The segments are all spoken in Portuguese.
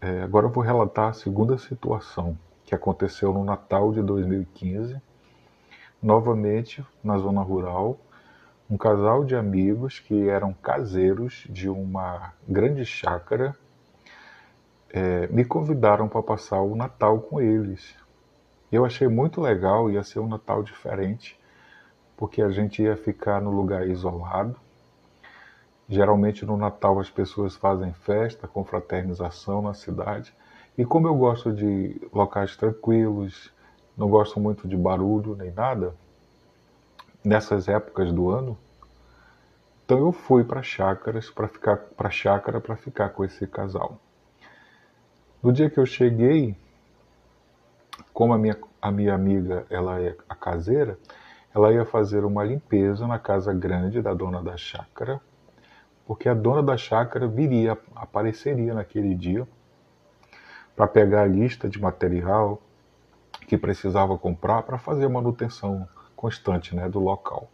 é, agora eu vou relatar a segunda situação que aconteceu no Natal de 2015, novamente na zona rural. Um casal de amigos que eram caseiros de uma grande chácara é, me convidaram para passar o Natal com eles. Eu achei muito legal, ia ser um Natal diferente, porque a gente ia ficar no lugar isolado. Geralmente no Natal as pessoas fazem festa, confraternização na cidade. E como eu gosto de locais tranquilos, não gosto muito de barulho nem nada, nessas épocas do ano, então eu fui para chácaras para ficar para chácara para ficar com esse casal. No dia que eu cheguei, como a minha, a minha amiga ela é a caseira, ela ia fazer uma limpeza na casa grande da dona da chácara, porque a dona da chácara viria, apareceria naquele dia para pegar a lista de material que precisava comprar para fazer manutenção constante né, do local.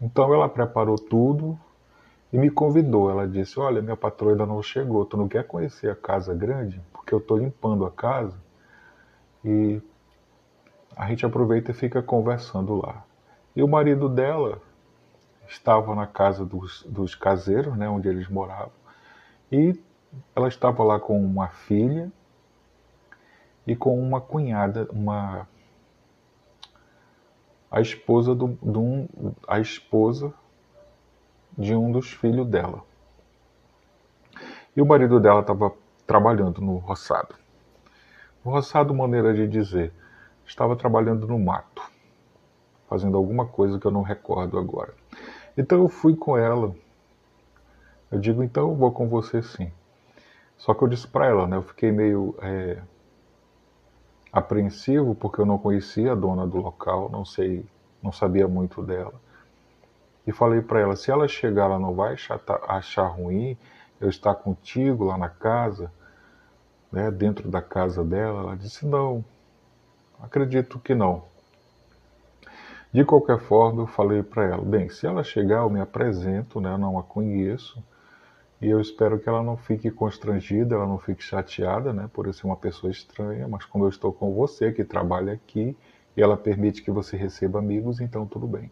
Então ela preparou tudo e me convidou. Ela disse: Olha, minha patroa ainda não chegou, tu não quer conhecer a casa grande? Porque eu estou limpando a casa e a gente aproveita e fica conversando lá. E o marido dela estava na casa dos, dos caseiros, né, onde eles moravam, e ela estava lá com uma filha e com uma cunhada, uma a esposa do, de um, a esposa de um dos filhos dela. E o marido dela estava trabalhando no roçado. O roçado, maneira de dizer, estava trabalhando no mato, fazendo alguma coisa que eu não recordo agora. Então eu fui com ela. Eu digo, então eu vou com você sim. Só que eu disse para ela, né? Eu fiquei meio é, apreensivo porque eu não conhecia a dona do local, não sei, não sabia muito dela. E falei para ela, se ela chegar, ela não vai achar, achar ruim eu estar contigo lá na casa, né, dentro da casa dela. Ela disse não, acredito que não. De qualquer forma, eu falei para ela, bem, se ela chegar, eu me apresento, né, eu não a conheço e eu espero que ela não fique constrangida, ela não fique chateada, né, por ser uma pessoa estranha, mas como eu estou com você que trabalha aqui e ela permite que você receba amigos, então tudo bem.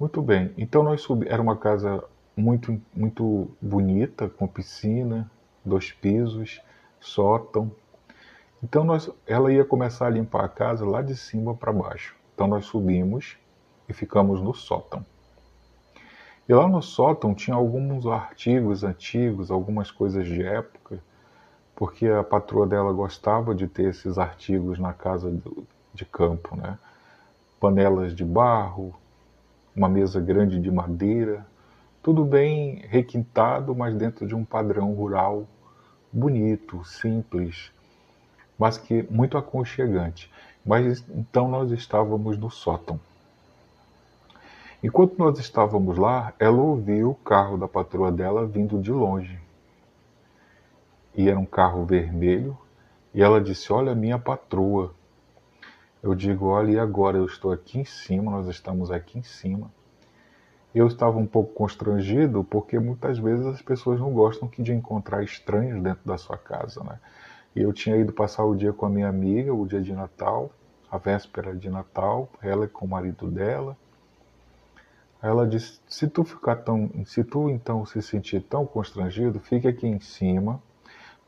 Muito bem. Então nós subi, era uma casa muito muito bonita, com piscina, dois pisos, sótão. Então nós, ela ia começar a limpar a casa lá de cima para baixo. Então nós subimos e ficamos no sótão. E lá no sótão tinha alguns artigos antigos, algumas coisas de época, porque a patroa dela gostava de ter esses artigos na casa de campo, né? Panelas de barro, uma mesa grande de madeira, tudo bem requintado, mas dentro de um padrão rural bonito, simples, mas que muito aconchegante. Mas então nós estávamos no sótão. Enquanto nós estávamos lá, ela ouviu o carro da patroa dela vindo de longe. E era um carro vermelho, e ela disse: Olha, minha patroa. Eu digo: Olha, e agora? Eu estou aqui em cima, nós estamos aqui em cima. Eu estava um pouco constrangido, porque muitas vezes as pessoas não gostam de encontrar estranhos dentro da sua casa, né? E eu tinha ido passar o dia com a minha amiga, o dia de Natal, a véspera de Natal, ela com o marido dela. Ela disse: se tu ficar tão, se tu então se sentir tão constrangido, fique aqui em cima,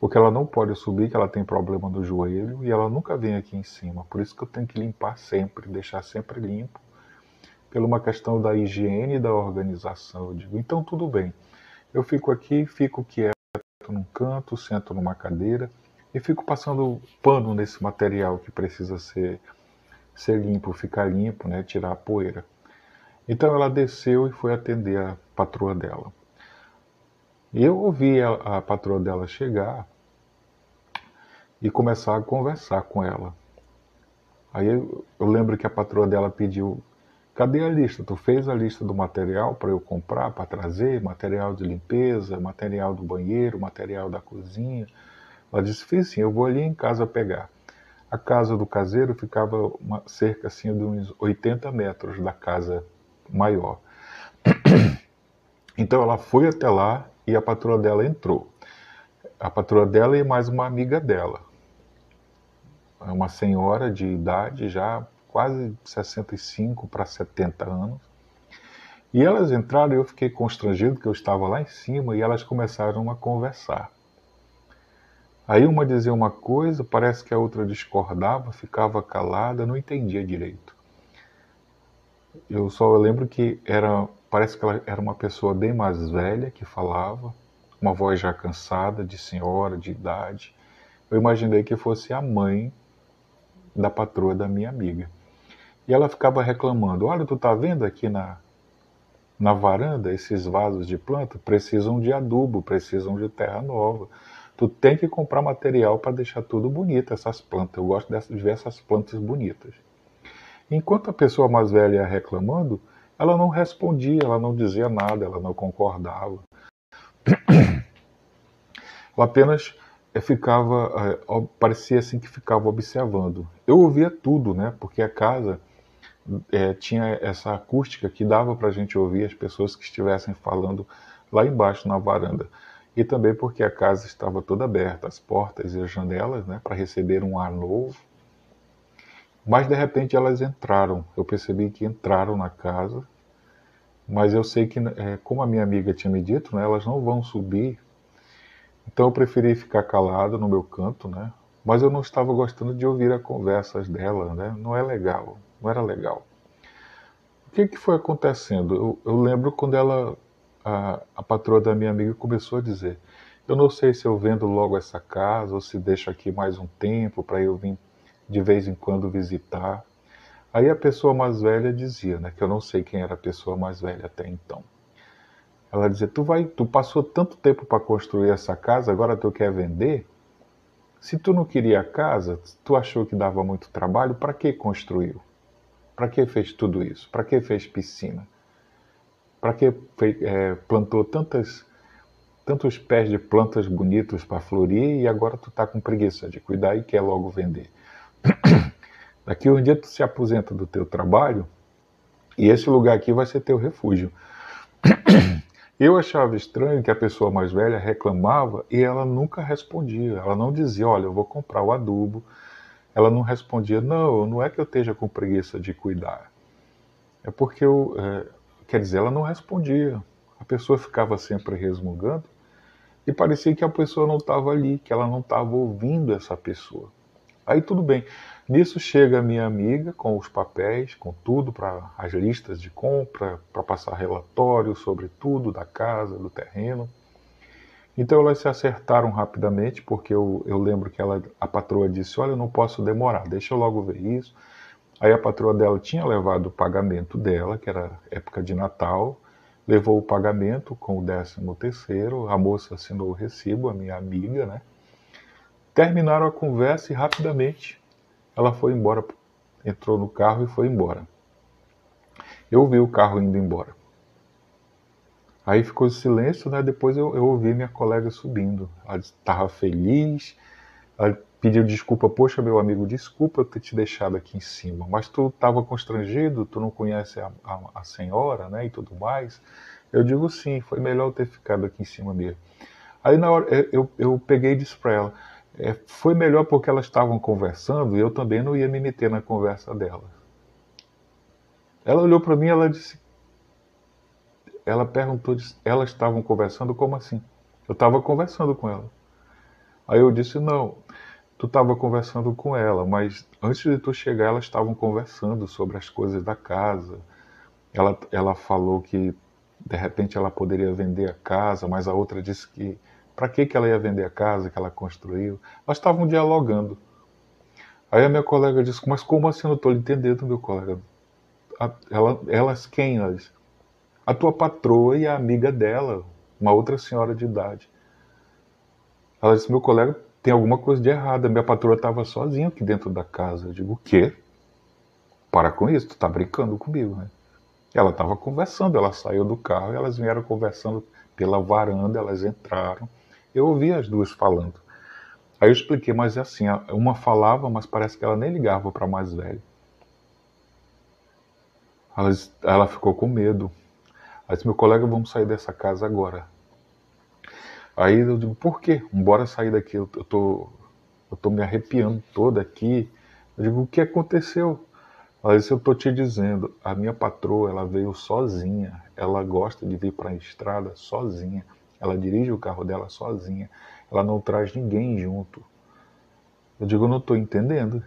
porque ela não pode subir, que ela tem problema no joelho e ela nunca vem aqui em cima. Por isso que eu tenho que limpar sempre, deixar sempre limpo, pela uma questão da higiene e da organização. Eu digo: então tudo bem, eu fico aqui, fico quieto num canto, sento numa cadeira e fico passando pano nesse material que precisa ser ser limpo, ficar limpo, né, tirar a poeira. Então ela desceu e foi atender a patroa dela. Eu ouvi a, a patroa dela chegar e começar a conversar com ela. Aí eu, eu lembro que a patroa dela pediu: cadê a lista? Tu fez a lista do material para eu comprar, para trazer? Material de limpeza, material do banheiro, material da cozinha. Ela disse: fiz sim, eu vou ali em casa pegar. A casa do caseiro ficava uma, cerca assim, de uns 80 metros da casa maior. Então ela foi até lá e a patroa dela entrou. a patroa dela e mais uma amiga dela. É uma senhora de idade já quase 65 para 70 anos. E elas entraram e eu fiquei constrangido, porque eu estava lá em cima, e elas começaram a conversar. Aí uma dizia uma coisa, parece que a outra discordava, ficava calada, não entendia direito. Eu só lembro que era, parece que ela era uma pessoa bem mais velha que falava, uma voz já cansada, de senhora, de idade. Eu imaginei que fosse a mãe da patroa da minha amiga. E ela ficava reclamando: Olha, tu tá vendo aqui na, na varanda esses vasos de planta? Precisam de adubo, precisam de terra nova. Tu tem que comprar material para deixar tudo bonito, essas plantas. Eu gosto de ver essas plantas bonitas. Enquanto a pessoa mais velha ia reclamando, ela não respondia, ela não dizia nada, ela não concordava. Ela apenas eh, ficava, eh, parecia assim que ficava observando. Eu ouvia tudo, né? Porque a casa é, tinha essa acústica que dava para a gente ouvir as pessoas que estivessem falando lá embaixo na varanda. E também porque a casa estava toda aberta, as portas e as janelas, né, para receber um ar novo. Mas de repente elas entraram. Eu percebi que entraram na casa. Mas eu sei que, é, como a minha amiga tinha me dito, né, elas não vão subir. Então eu preferi ficar calado no meu canto, né? Mas eu não estava gostando de ouvir as conversas dela, né? Não é legal não era legal. O que, que foi acontecendo? Eu, eu lembro quando ela, a, a patroa da minha amiga, começou a dizer: Eu não sei se eu vendo logo essa casa ou se deixo aqui mais um tempo para eu vir de vez em quando visitar. Aí a pessoa mais velha dizia, né, que eu não sei quem era a pessoa mais velha até então. Ela dizia: "Tu vai, tu passou tanto tempo para construir essa casa, agora tu quer vender? Se tu não queria a casa, tu achou que dava muito trabalho, para que construiu?" Para que fez tudo isso? Para que fez piscina? Para que é, plantou tantas, tantos pés de plantas bonitos para florir e agora tu está com preguiça de cuidar e quer logo vender? Daqui um dia tu se aposenta do teu trabalho e esse lugar aqui vai ser teu refúgio. Eu achava estranho que a pessoa mais velha reclamava e ela nunca respondia. Ela não dizia, olha, eu vou comprar o adubo, ela não respondia, não, não é que eu esteja com preguiça de cuidar. É porque eu, é, quer dizer, ela não respondia. A pessoa ficava sempre resmungando e parecia que a pessoa não estava ali, que ela não estava ouvindo essa pessoa. Aí tudo bem. Nisso chega a minha amiga com os papéis, com tudo para as listas de compra, para passar relatório sobre tudo da casa, do terreno. Então elas se acertaram rapidamente, porque eu, eu lembro que ela, a patroa disse: Olha, eu não posso demorar, deixa eu logo ver isso. Aí a patroa dela tinha levado o pagamento dela, que era época de Natal, levou o pagamento com o décimo terceiro, a moça assinou o recibo, a minha amiga, né? Terminaram a conversa e rapidamente ela foi embora, entrou no carro e foi embora. Eu vi o carro indo embora. Aí ficou silêncio, né? Depois eu, eu ouvi minha colega subindo. Ela estava feliz, ela pediu desculpa. Poxa, meu amigo, desculpa ter te deixado aqui em cima, mas tu estava constrangido, tu não conhece a, a, a, senhora, né? E tudo mais. Eu digo sim, foi melhor ter ficado aqui em cima mesmo. Aí na hora eu, eu peguei e disse para ela: é, foi melhor porque elas estavam conversando e eu também não ia me meter na conversa delas. Ela olhou para mim ela disse: ela perguntou, elas estavam conversando, como assim? Eu estava conversando com ela. Aí eu disse, não, tu estava conversando com ela, mas antes de tu chegar, elas estavam conversando sobre as coisas da casa. Ela, ela falou que de repente ela poderia vender a casa, mas a outra disse que para que, que ela ia vender a casa que ela construiu. Elas estavam dialogando. Aí a minha colega disse, mas como assim? Eu não estou entendendo, meu colega. Ela, elas quem? Elas? a tua patroa e a amiga dela, uma outra senhora de idade. Ela disse: Meu colega tem alguma coisa de errado. Minha patroa estava sozinha aqui dentro da casa. Eu digo: O quê? Para com isso, tu está brincando comigo, né? Ela estava conversando, ela saiu do carro elas vieram conversando pela varanda, elas entraram. Eu ouvi as duas falando. Aí eu expliquei, mas é assim, uma falava, mas parece que ela nem ligava para a mais velha. Ela, ela ficou com medo. Aí disse, meu colega, vamos sair dessa casa agora. Aí eu digo, por quê? Bora sair daqui, eu tô, eu tô me arrepiando toda aqui. Eu digo, o que aconteceu? Disse, eu tô te dizendo, a minha patroa, ela veio sozinha, ela gosta de vir para a estrada sozinha, ela dirige o carro dela sozinha, ela não traz ninguém junto. Eu digo, eu não estou entendendo.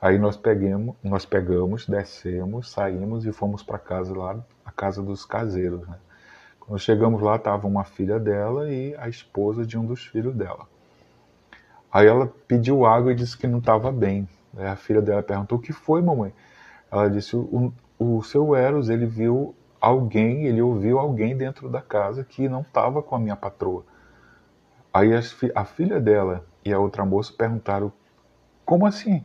Aí nós pegamos, nós pegamos, descemos, saímos e fomos para casa lá, a casa dos caseiros, né? Quando chegamos lá, estava uma filha dela e a esposa de um dos filhos dela. Aí ela pediu água e disse que não estava bem. Aí a filha dela perguntou: O que foi, mamãe? Ela disse: O, o seu Eros, ele viu alguém, ele ouviu alguém dentro da casa que não estava com a minha patroa. Aí a filha dela e a outra moça perguntaram: Como assim?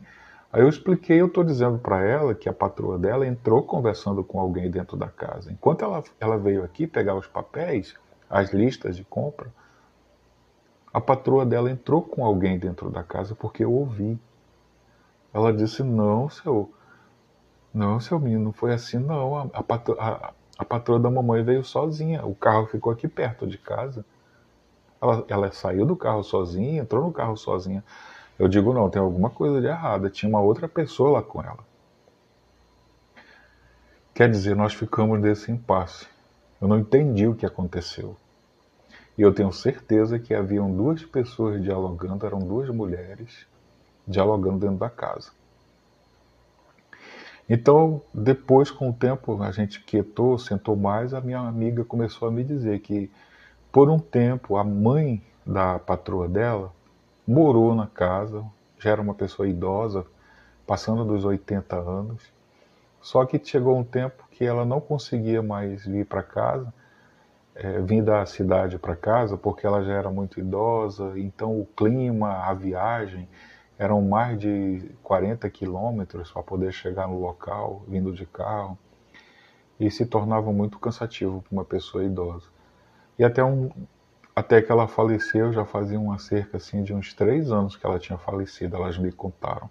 Aí eu expliquei, eu estou dizendo para ela que a patroa dela entrou conversando com alguém dentro da casa. Enquanto ela, ela veio aqui pegar os papéis, as listas de compra, a patroa dela entrou com alguém dentro da casa porque eu ouvi. Ela disse: Não, seu. Não, seu menino, não foi assim, não. A, a, patroa, a, a patroa da mamãe veio sozinha. O carro ficou aqui perto de casa. Ela, ela saiu do carro sozinha, entrou no carro sozinha. Eu digo, não, tem alguma coisa de errada. Tinha uma outra pessoa lá com ela. Quer dizer, nós ficamos nesse impasse. Eu não entendi o que aconteceu. E eu tenho certeza que haviam duas pessoas dialogando, eram duas mulheres dialogando dentro da casa. Então, depois, com o tempo, a gente quietou, sentou mais, a minha amiga começou a me dizer que, por um tempo, a mãe da patroa dela morou na casa, já era uma pessoa idosa, passando dos 80 anos. Só que chegou um tempo que ela não conseguia mais vir para casa, é, vir da cidade para casa, porque ela já era muito idosa, então o clima, a viagem, eram mais de 40 quilômetros para poder chegar no local, vindo de carro, e se tornava muito cansativo para uma pessoa idosa. E até um, até que ela faleceu, já fazia uma cerca assim, de uns três anos que ela tinha falecido, elas me contaram.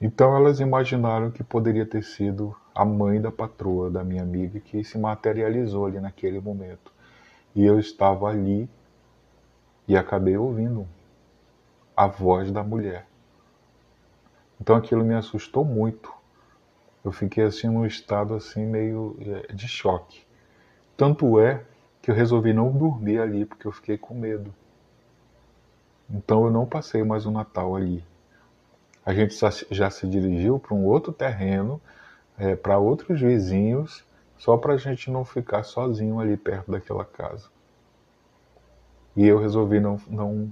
Então elas imaginaram que poderia ter sido a mãe da patroa da minha amiga que se materializou ali naquele momento. E eu estava ali e acabei ouvindo a voz da mulher. Então aquilo me assustou muito. Eu fiquei assim num estado assim meio eh, de choque. Tanto é que eu resolvi não dormir ali porque eu fiquei com medo. Então eu não passei mais o Natal ali. A gente já se dirigiu para um outro terreno, é, para outros vizinhos, só para a gente não ficar sozinho ali perto daquela casa. E eu resolvi não, não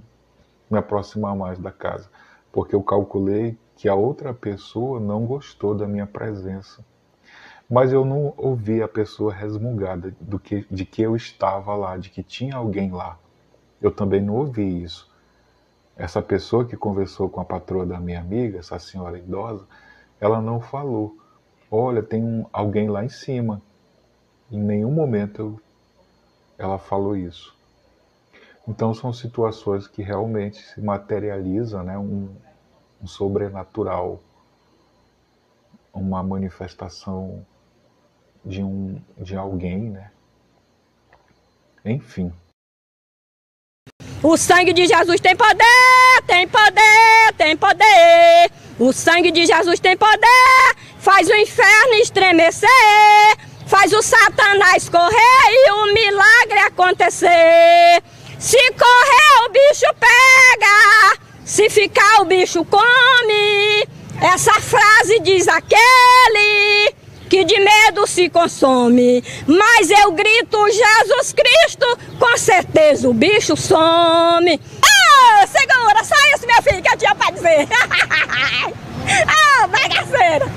me aproximar mais da casa, porque eu calculei que a outra pessoa não gostou da minha presença mas eu não ouvi a pessoa resmungada do que, de que eu estava lá, de que tinha alguém lá. Eu também não ouvi isso. Essa pessoa que conversou com a patroa da minha amiga, essa senhora idosa, ela não falou: Olha, tem um, alguém lá em cima. Em nenhum momento eu, ela falou isso. Então são situações que realmente se materializa né, um, um sobrenatural, uma manifestação de um de alguém, né? Enfim. O sangue de Jesus tem poder, tem poder, tem poder. O sangue de Jesus tem poder, faz o inferno estremecer, faz o Satanás correr e o milagre acontecer. Se correr, o bicho pega, se ficar, o bicho come. Essa frase diz aquele que de medo se consome. Mas eu grito Jesus Cristo, com certeza o bicho some. Ah, segura, só isso, minha filha, que eu tinha pra dizer. ah, bagaceira.